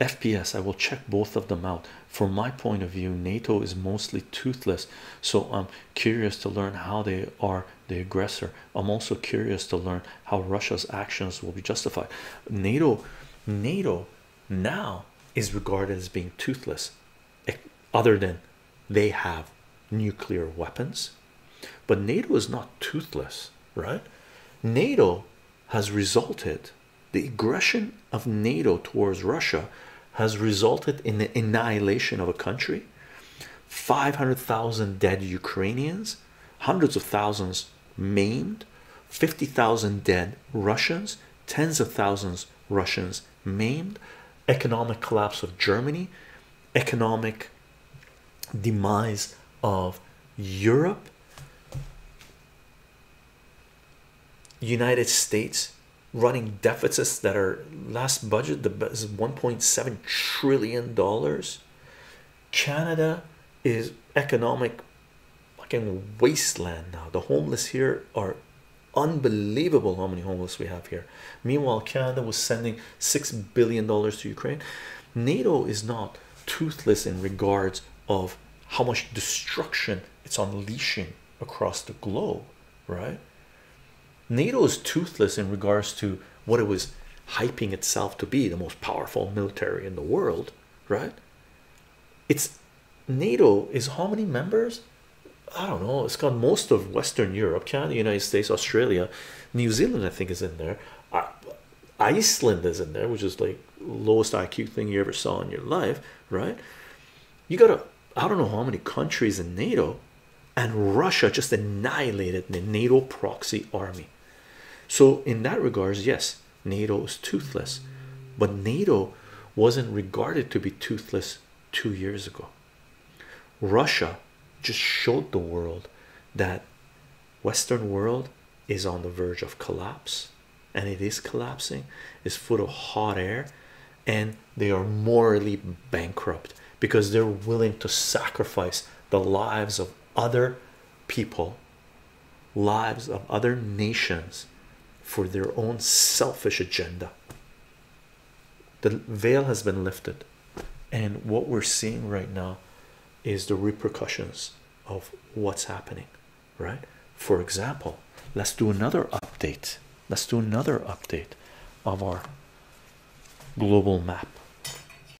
FPS, I will check both of them out. From my point of view, NATO is mostly toothless, so I'm curious to learn how they are the aggressor. I'm also curious to learn how Russia's actions will be justified. NATO, NATO now is regarded as being toothless, eh, other than they have nuclear weapons, but NATO is not toothless, right? NATO has resulted the aggression of NATO towards Russia has resulted in the annihilation of a country. 500,000 dead Ukrainians, hundreds of thousands maimed, 50,000 dead Russians, tens of thousands Russians maimed, economic collapse of Germany, economic demise of Europe, United States running deficits that are last budget the is 1.7 trillion dollars. Canada is economic fucking wasteland now. The homeless here are unbelievable how many homeless we have here. Meanwhile, Canada was sending six billion dollars to Ukraine. NATO is not toothless in regards of how much destruction it's unleashing across the globe, right? NATO is toothless in regards to what it was hyping itself to be the most powerful military in the world, right? It's NATO is how many members? I don't know. It's got most of Western Europe, Canada, United States, Australia, New Zealand. I think is in there. Iceland is in there, which is like lowest IQ thing you ever saw in your life, right? You got a I don't know how many countries in NATO, and Russia just annihilated the NATO proxy army. So, in that regards, yes, NATO is toothless, but NATO wasn't regarded to be toothless two years ago. Russia just showed the world that Western world is on the verge of collapse, and it is collapsing, is full of hot air, and they are morally bankrupt because they're willing to sacrifice the lives of other people, lives of other nations for their own selfish agenda. The veil has been lifted, and what we're seeing right now is the repercussions of what's happening, right? For example, let's do another update. Let's do another update of our global map